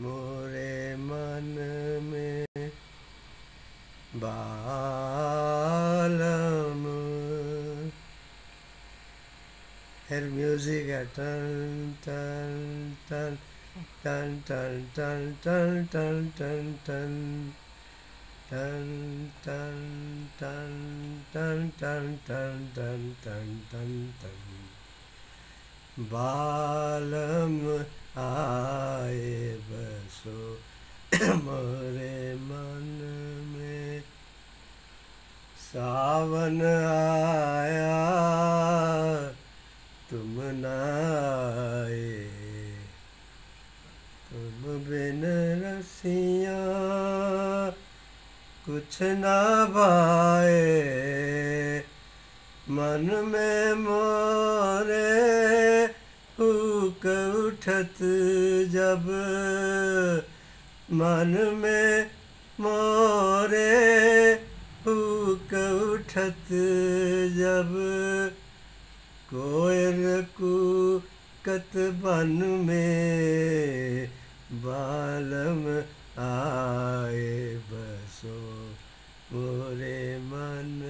मोरे मन में बालम her music a turn turn turn turn turn turn turn turn turn turn turn turn turn turn turn turn turn turn turn turn बालम आए बसो मोरे मन में सावन आया, तुम नाए तुम बिन रसिया कुछ ना भाए मन में मोरे हुक उठत जब मन में मोरे हुक उठत जब कोयल कूकत बन में बालम आए बसो मोरे मन